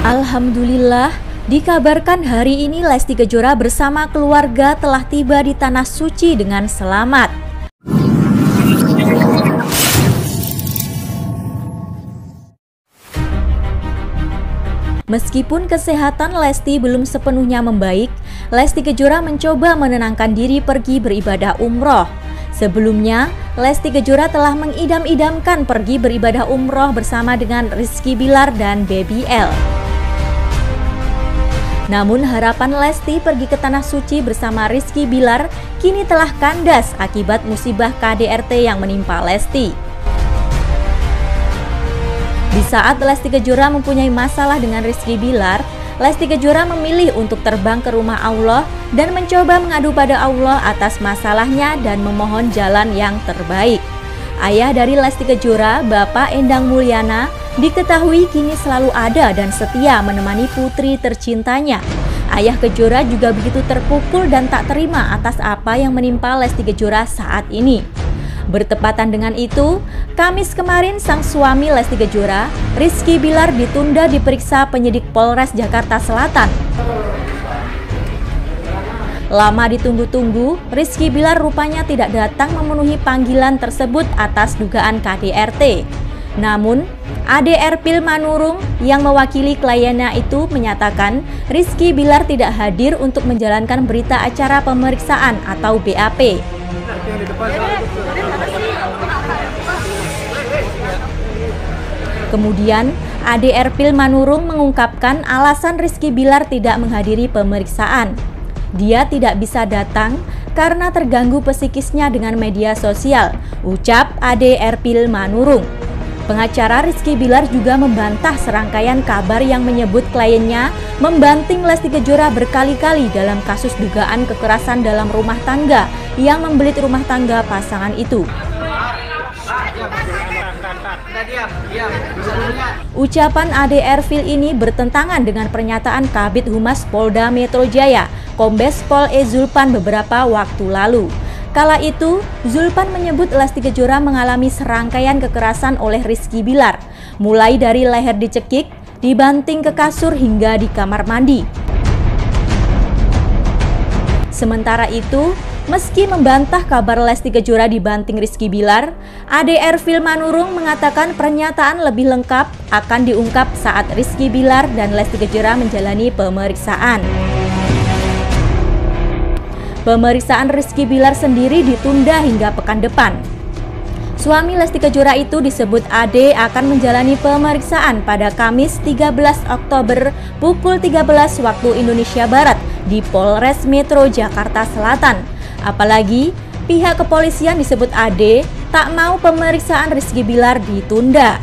Alhamdulillah, dikabarkan hari ini Lesti Kejora bersama keluarga telah tiba di Tanah Suci dengan selamat. Meskipun kesehatan Lesti belum sepenuhnya membaik, Lesti Kejora mencoba menenangkan diri pergi beribadah umroh. Sebelumnya, Lesti Kejora telah mengidam-idamkan pergi beribadah umroh bersama dengan Rizky Bilar dan Baby L. Namun harapan Lesti pergi ke Tanah Suci bersama Rizky Bilar kini telah kandas akibat musibah KDRT yang menimpa Lesti. Di saat Lesti Kejora mempunyai masalah dengan Rizky Bilar, Lesti Kejora memilih untuk terbang ke rumah Allah dan mencoba mengadu pada Allah atas masalahnya dan memohon jalan yang terbaik. Ayah dari Lesti Kejora, Bapak Endang Mulyana, diketahui kini selalu ada dan setia menemani putri tercintanya. Ayah Kejora juga begitu terpukul dan tak terima atas apa yang menimpa Lesti Kejora saat ini. Bertepatan dengan itu, Kamis kemarin sang suami Lesti Kejora, Rizky Bilar ditunda diperiksa penyidik Polres Jakarta Selatan. Lama ditunggu-tunggu, Rizky Bilar rupanya tidak datang memenuhi panggilan tersebut atas dugaan KDRT. Namun, ADR Pil Manurung yang mewakili kliennya itu menyatakan Rizky Bilar tidak hadir untuk menjalankan berita acara pemeriksaan atau BAP. Kemudian, ADR Pil Manurung mengungkapkan alasan Rizky Bilar tidak menghadiri pemeriksaan. Dia tidak bisa datang karena terganggu psikisnya dengan media sosial, ucap Ade Erpil Manurung. Pengacara Rizky Bilar juga membantah serangkaian kabar yang menyebut kliennya membanting Lesti Kejora berkali-kali dalam kasus dugaan kekerasan dalam rumah tangga yang membelit rumah tangga pasangan itu. Ucapan Ade Erpil ini bertentangan dengan pernyataan Kabit Humas Polda Metro Jaya Kombes Pol E Zulpan beberapa waktu lalu. Kala itu, Zulpan menyebut Lesti Kejora mengalami serangkaian kekerasan oleh Rizky Bilar, mulai dari leher dicekik, dibanting ke kasur hingga di kamar mandi. Sementara itu, meski membantah kabar Lesti Kejora dibanting Rizky Bilar, ADR Filmanurung mengatakan pernyataan lebih lengkap akan diungkap saat Rizky Bilar dan Lesti Kejora menjalani pemeriksaan. Pemeriksaan Rizky Bilar sendiri ditunda hingga pekan depan. Suami Lesti Kejora itu disebut Ade akan menjalani pemeriksaan pada Kamis 13 Oktober pukul 13 waktu Indonesia Barat di Polres Metro Jakarta Selatan. Apalagi pihak kepolisian disebut Ade tak mau pemeriksaan Rizky Bilar ditunda.